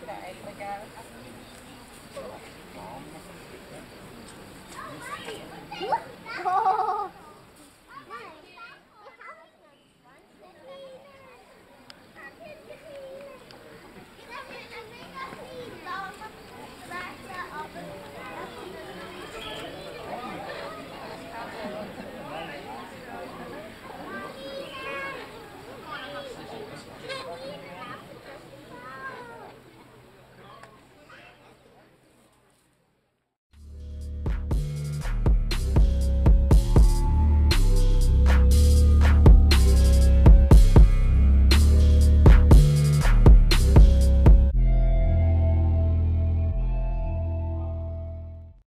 today, där, like uh,